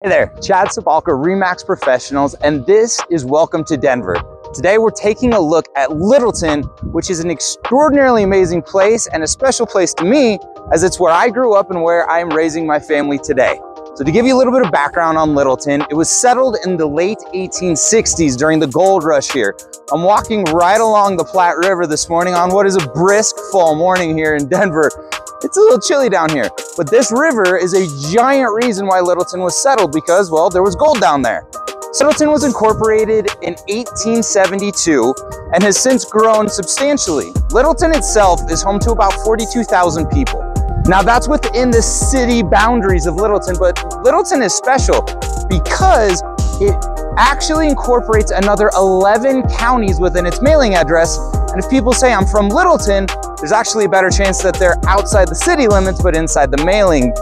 Hey there, Chad Cabalka, Remax Professionals, and this is Welcome to Denver. Today we're taking a look at Littleton, which is an extraordinarily amazing place and a special place to me as it's where I grew up and where I am raising my family today. So to give you a little bit of background on Littleton, it was settled in the late 1860s during the gold rush here. I'm walking right along the Platte River this morning on what is a brisk fall morning here in Denver. It's a little chilly down here, but this river is a giant reason why Littleton was settled because, well, there was gold down there. Littleton was incorporated in 1872 and has since grown substantially. Littleton itself is home to about 42,000 people. Now that's within the city boundaries of Littleton, but Littleton is special because it actually incorporates another 11 counties within its mailing address. And if people say I'm from Littleton, there's actually a better chance that they're outside the city limits, but inside the mailing.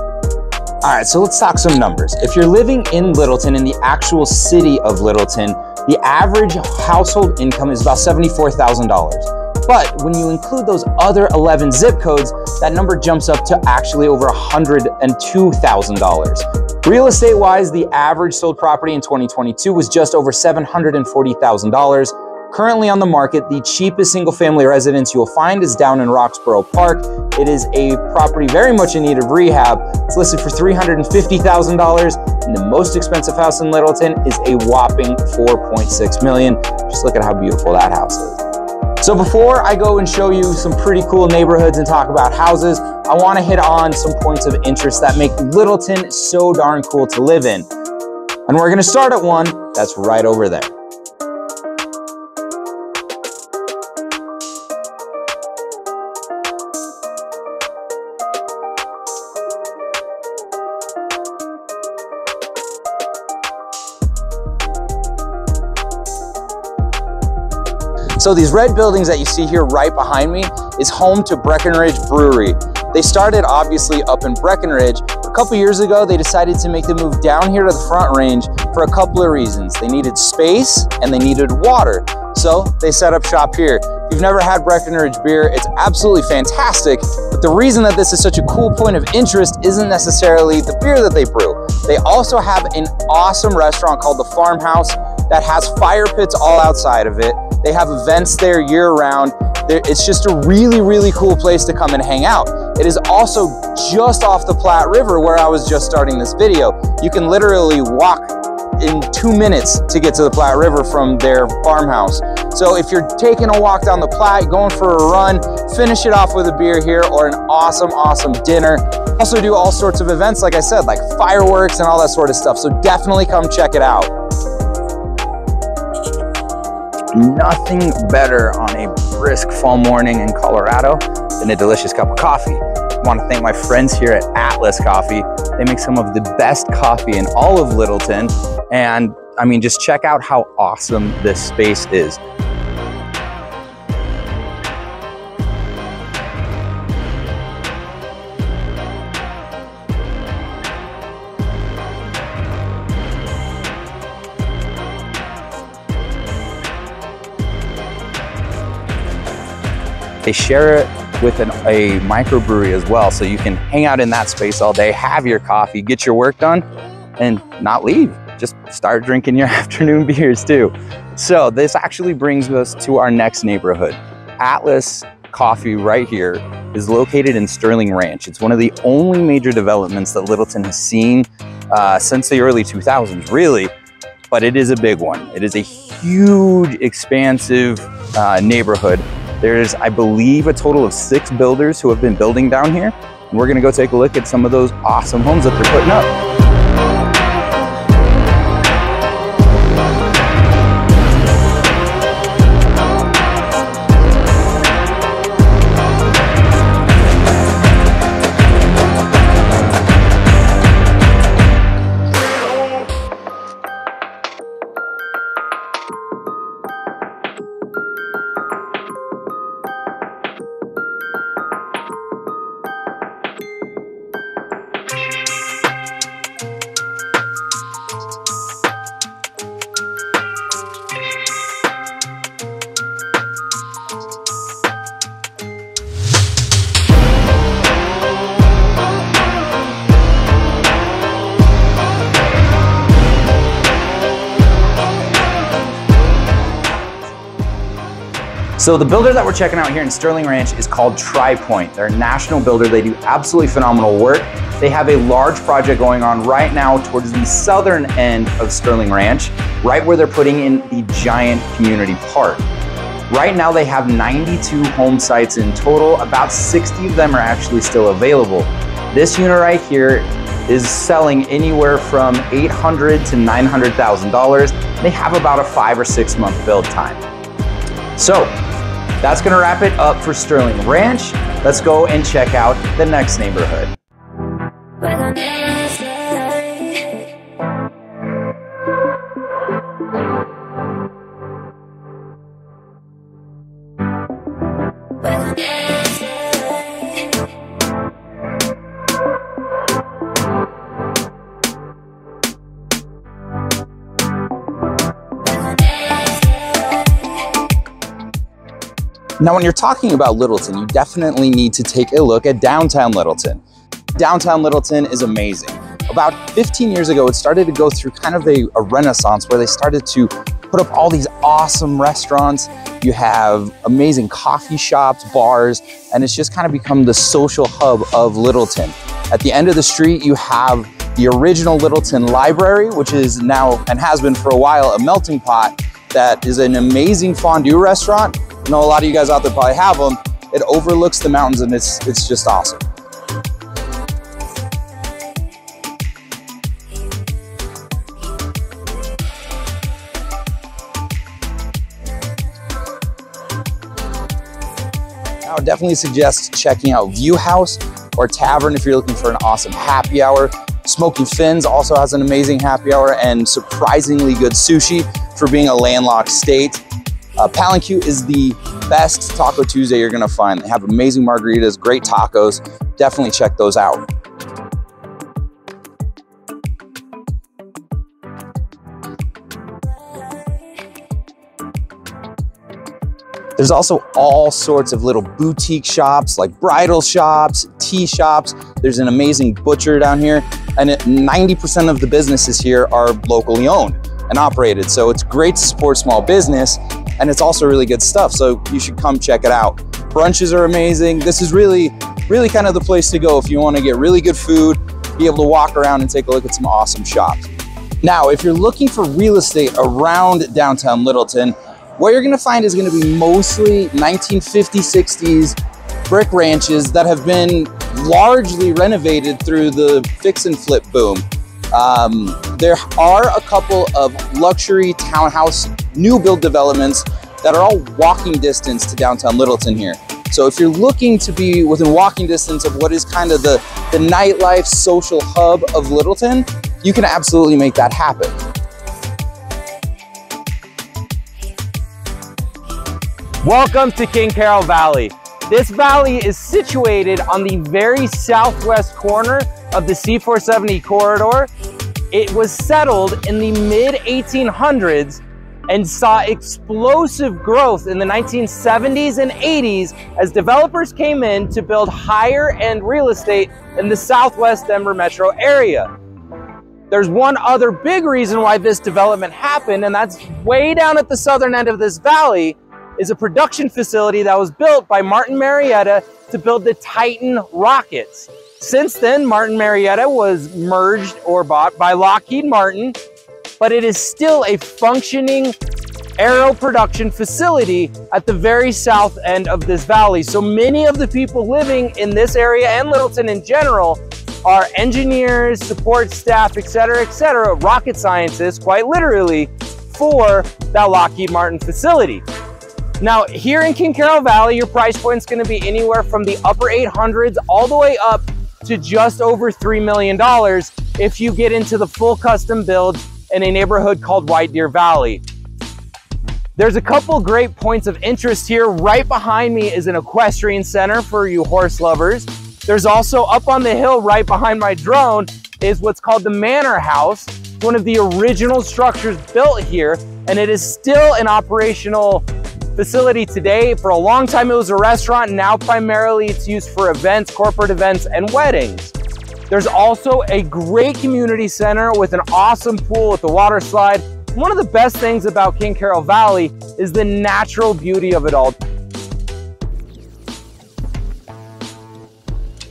All right, so let's talk some numbers. If you're living in Littleton, in the actual city of Littleton, the average household income is about $74,000. But when you include those other 11 zip codes, that number jumps up to actually over $102,000. Real estate wise, the average sold property in 2022 was just over $740,000. Currently on the market, the cheapest single family residence you'll find is down in Roxborough Park. It is a property very much in need of rehab. It's listed for $350,000 and the most expensive house in Littleton is a whopping 4.6 million. Just look at how beautiful that house is. So before I go and show you some pretty cool neighborhoods and talk about houses, I wanna hit on some points of interest that make Littleton so darn cool to live in. And we're gonna start at one that's right over there. So these red buildings that you see here right behind me is home to Breckenridge Brewery. They started obviously up in Breckenridge. A couple years ago, they decided to make the move down here to the front range for a couple of reasons. They needed space and they needed water. So they set up shop here. If you've never had Breckenridge beer, it's absolutely fantastic. But the reason that this is such a cool point of interest isn't necessarily the beer that they brew. They also have an awesome restaurant called The Farmhouse that has fire pits all outside of it. They have events there year round. It's just a really, really cool place to come and hang out. It is also just off the Platte River where I was just starting this video. You can literally walk in two minutes to get to the Platte River from their farmhouse. So if you're taking a walk down the Platte, going for a run, finish it off with a beer here or an awesome, awesome dinner. Also do all sorts of events, like I said, like fireworks and all that sort of stuff. So definitely come check it out nothing better on a brisk fall morning in Colorado than a delicious cup of coffee. I want to thank my friends here at Atlas Coffee. They make some of the best coffee in all of Littleton. And I mean, just check out how awesome this space is. They share it with an, a microbrewery as well. So you can hang out in that space all day, have your coffee, get your work done, and not leave. Just start drinking your afternoon beers too. So this actually brings us to our next neighborhood. Atlas Coffee right here is located in Sterling Ranch. It's one of the only major developments that Littleton has seen uh, since the early 2000s, really, but it is a big one. It is a huge, expansive uh, neighborhood there's, I believe, a total of six builders who have been building down here. And we're gonna go take a look at some of those awesome homes that they're putting up. So the builder that we're checking out here in Sterling Ranch is called Tri Pointe. They're a national builder. They do absolutely phenomenal work. They have a large project going on right now towards the southern end of Sterling Ranch, right where they're putting in the giant community park. Right now they have 92 home sites in total. About 60 of them are actually still available. This unit right here is selling anywhere from 800 to $900,000. They have about a five or six month build time. So that's gonna wrap it up for Sterling Ranch. Let's go and check out the next neighborhood. Now, when you're talking about Littleton, you definitely need to take a look at downtown Littleton. Downtown Littleton is amazing. About 15 years ago, it started to go through kind of a, a renaissance where they started to put up all these awesome restaurants. You have amazing coffee shops, bars, and it's just kind of become the social hub of Littleton. At the end of the street, you have the original Littleton Library, which is now and has been for a while a melting pot that is an amazing fondue restaurant I know a lot of you guys out there probably have them. It overlooks the mountains and it's, it's just awesome. I would definitely suggest checking out View House or Tavern if you're looking for an awesome happy hour. Smoky Fins also has an amazing happy hour and surprisingly good sushi for being a landlocked state. Uh, is the best Taco Tuesday you're gonna find. They have amazing margaritas, great tacos. Definitely check those out. There's also all sorts of little boutique shops like bridal shops, tea shops. There's an amazing butcher down here and 90% of the businesses here are locally owned and operated. So it's great to support small business and it's also really good stuff. So you should come check it out. Brunches are amazing. This is really, really kind of the place to go if you want to get really good food, be able to walk around and take a look at some awesome shops. Now, if you're looking for real estate around downtown Littleton, what you're gonna find is gonna be mostly 1950s, 60s brick ranches that have been largely renovated through the fix and flip boom. Um, there are a couple of luxury townhouse new build developments that are all walking distance to downtown Littleton here. So if you're looking to be within walking distance of what is kind of the, the nightlife social hub of Littleton, you can absolutely make that happen. Welcome to Ken Caryl Valley. This valley is situated on the very southwest corner of the C470 corridor. It was settled in the mid 1800s and saw explosive growth in the 1970s and 80s as developers came in to build higher end real estate in the southwest Denver metro area. There's one other big reason why this development happened, and that's way down at the southern end of this valley is a production facility that was built by Martin Marietta to build the Titan rockets. Since then, Martin Marietta was merged or bought by Lockheed Martin, but it is still a functioning aero production facility at the very south end of this valley. So many of the people living in this area and Littleton in general are engineers, support staff, etc., etc., rocket scientists, quite literally, for that Lockheed Martin facility. Now, here in Ken Caryl Valley, your price point is going to be anywhere from the upper 800s all the way up to just over $3 million if you get into the full custom build in a neighborhood called White Deer Valley. There's a couple great points of interest here. Right behind me is an equestrian center for you horse lovers. There's also up on the hill right behind my drone is what's called the Manor House, one of the original structures built here, and it is still an operational facility today. For a long time, it was a restaurant. Now, primarily, it's used for events, corporate events, and weddings. There's also a great community center with an awesome pool with the water slide. One of the best things about Ken Caryl Valley is the natural beauty of it all.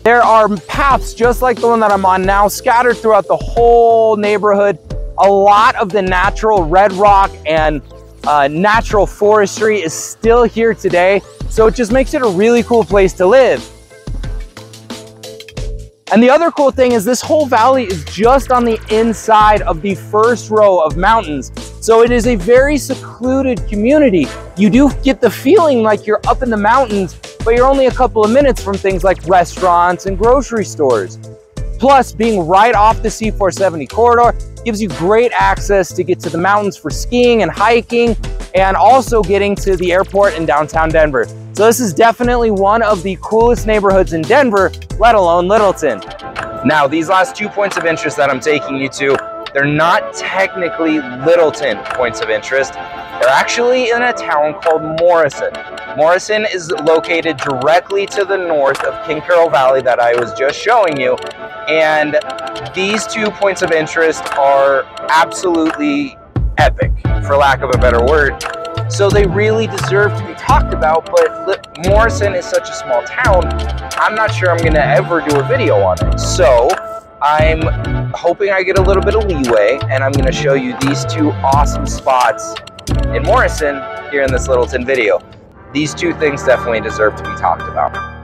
There are paths just like the one that I'm on now scattered throughout the whole neighborhood. A lot of the natural red rock and uh, natural forestry is still here today. So it just makes it a really cool place to live. And the other cool thing is this whole valley is just on the inside of the first row of mountains. So it is a very secluded community. You do get the feeling like you're up in the mountains, but you're only a couple of minutes from things like restaurants and grocery stores. Plus, being right off the C470 corridor gives you great access to get to the mountains for skiing and hiking, and also getting to the airport in downtown Denver. So this is definitely one of the coolest neighborhoods in Denver, let alone Littleton. Now, these last two points of interest that I'm taking you to, they're not technically Littleton points of interest. They're actually in a town called Morrison. Morrison is located directly to the north of Ken Caryl Valley that I was just showing you. And these two points of interest are absolutely epic, for lack of a better word. So they really deserve to be talked about, but Morrison is such a small town, I'm not sure I'm gonna ever do a video on it. So I'm hoping I get a little bit of leeway and I'm gonna show you these two awesome spots in Morrison here in this Littleton video. These two things definitely deserve to be talked about.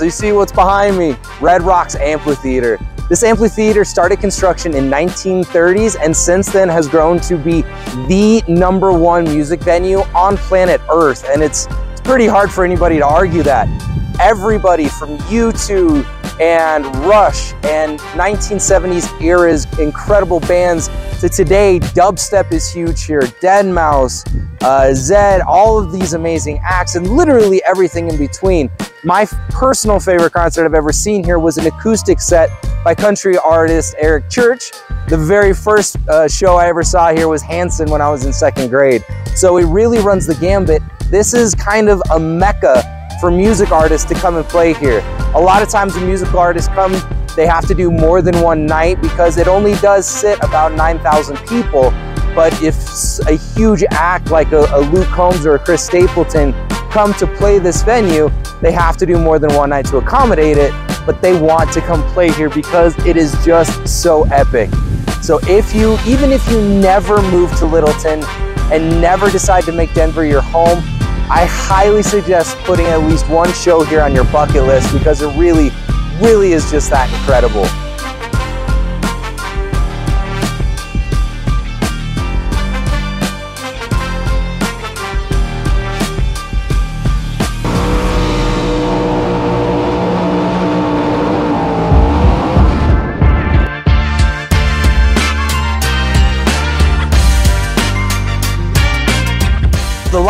So you see what's behind me, Red Rocks Amphitheater. This amphitheater started construction in 1930s and since then has grown to be the number one music venue on planet Earth. And it's, it's pretty hard for anybody to argue that. Everybody from U2 and Rush and 1970s era's incredible bands to today, dubstep is huge here, Deadmau5, uh, Zedd, all of these amazing acts and literally everything in between. My personal favorite concert I've ever seen here was an acoustic set by country artist Eric Church. The very first uh, show I ever saw here was Hanson when I was in second grade. So it really runs the gambit. This is kind of a mecca for music artists to come and play here. A lot of times when musical artists come, they have to do more than one night because it only does sit about 9,000 people. But if a huge act like a, a Luke Combs or a Chris Stapleton come to play this venue, they have to do more than one night to accommodate it, but they want to come play here because it is just so epic. So if you, even if you never move to Littleton and never decide to make Denver your home, I highly suggest putting at least one show here on your bucket list because it really, really is just that incredible.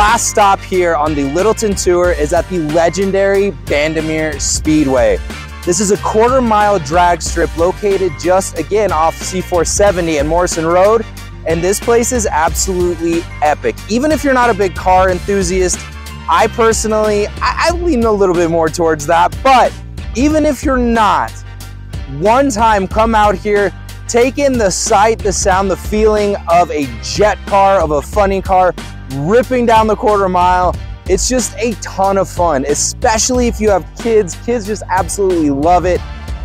Last stop here on the Littleton Tour is at the legendary Bandimere Speedway. This is a quarter mile drag strip located just again off C470 and Morrison Road. And this place is absolutely epic. Even if you're not a big car enthusiast, I personally, I, I lean a little bit more towards that. But even if you're not, one time come out here, take in the sight, the sound, the feeling of a jet car, of a funny car, ripping down the quarter mile. It's just a ton of fun, especially if you have kids. Kids just absolutely love it.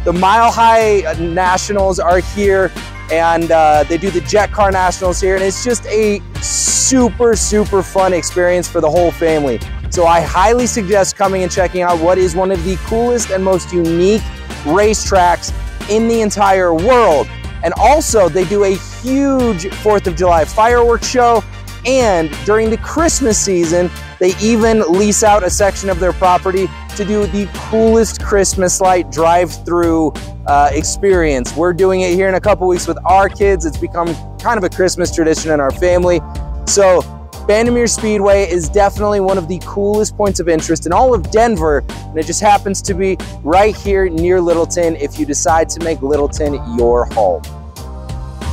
The Mile High Nationals are here and uh, they do the Jet Car Nationals here and it's just a super, super fun experience for the whole family. So I highly suggest coming and checking out what is one of the coolest and most unique racetracks in the entire world. And also they do a huge 4th of July fireworks show and during the Christmas season, they even lease out a section of their property to do the coolest Christmas light drive-through uh, experience. We're doing it here in a couple weeks with our kids. It's become kind of a Christmas tradition in our family. So Bandimere Speedway is definitely one of the coolest points of interest in all of Denver, and it just happens to be right here near Littleton if you decide to make Littleton your home.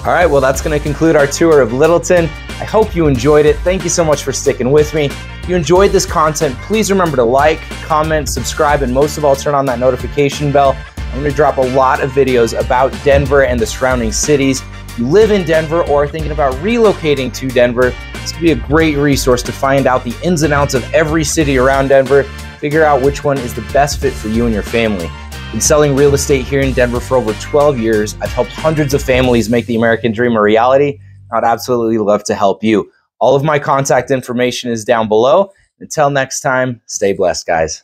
All right, well, that's going to conclude our tour of Littleton. I hope you enjoyed it. Thank you so much for sticking with me. If you enjoyed this content, please remember to like, comment, subscribe, and most of all, turn on that notification bell. I'm going to drop a lot of videos about Denver and the surrounding cities. If you live in Denver or are thinking about relocating to Denver, this could be a great resource to find out the ins and outs of every city around Denver, figure out which one is the best fit for you and your family. Been selling real estate here in Denver for over 12 years. I've helped hundreds of families make the American dream a reality. I'd absolutely love to help you. All of my contact information is down below. Until next time, stay blessed, guys.